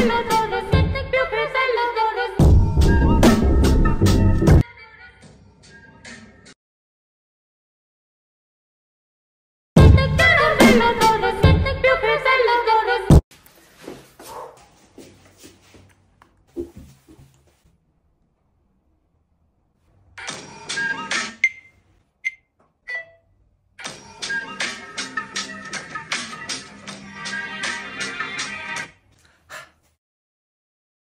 நல்லது